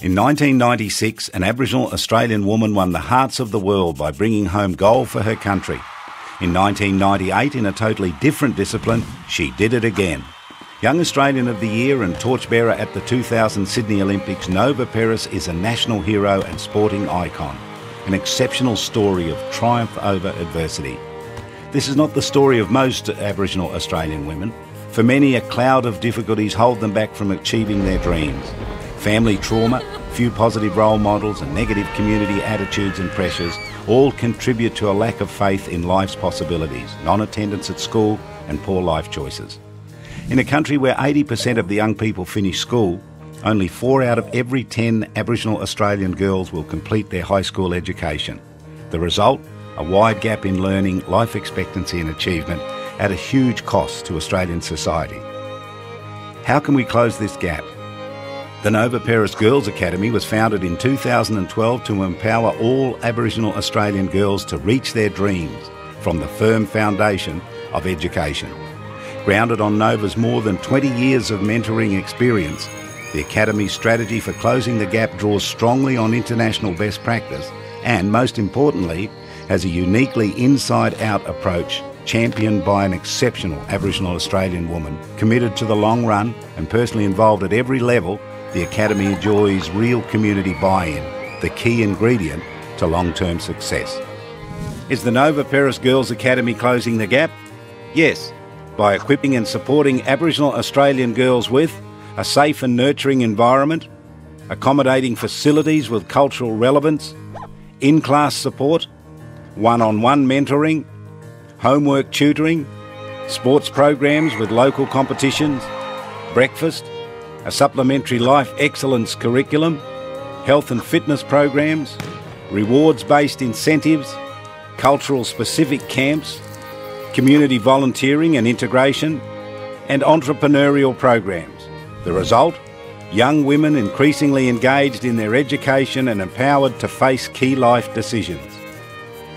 In 1996, an Aboriginal Australian woman won the hearts of the world by bringing home gold for her country. In 1998, in a totally different discipline, she did it again. Young Australian of the Year and torchbearer at the 2000 Sydney Olympics, Nova Peris is a national hero and sporting icon. An exceptional story of triumph over adversity. This is not the story of most Aboriginal Australian women. For many, a cloud of difficulties hold them back from achieving their dreams. Family trauma, few positive role models, and negative community attitudes and pressures all contribute to a lack of faith in life's possibilities, non attendance at school, and poor life choices. In a country where 80% of the young people finish school, only four out of every 10 Aboriginal Australian girls will complete their high school education. The result? A wide gap in learning, life expectancy, and achievement at a huge cost to Australian society. How can we close this gap? The Nova Peris Girls Academy was founded in 2012 to empower all Aboriginal Australian girls to reach their dreams from the firm foundation of education. Grounded on Nova's more than 20 years of mentoring experience, the Academy's strategy for closing the gap draws strongly on international best practice and, most importantly, has a uniquely inside out approach championed by an exceptional Aboriginal Australian woman committed to the long run and personally involved at every level the Academy enjoys real community buy in, the key ingredient to long term success. Is the Nova Peris Girls Academy closing the gap? Yes, by equipping and supporting Aboriginal Australian girls with a safe and nurturing environment, accommodating facilities with cultural relevance, in class support, one on one mentoring, homework tutoring, sports programs with local competitions, breakfast, a supplementary life excellence curriculum, health and fitness programs, rewards based incentives, cultural specific camps, community volunteering and integration, and entrepreneurial programs. The result? Young women increasingly engaged in their education and empowered to face key life decisions.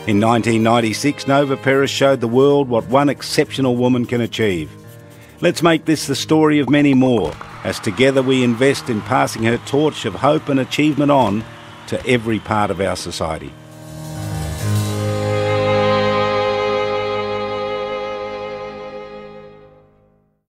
In 1996, Nova Peris showed the world what one exceptional woman can achieve. Let's make this the story of many more as together we invest in passing her torch of hope and achievement on to every part of our society.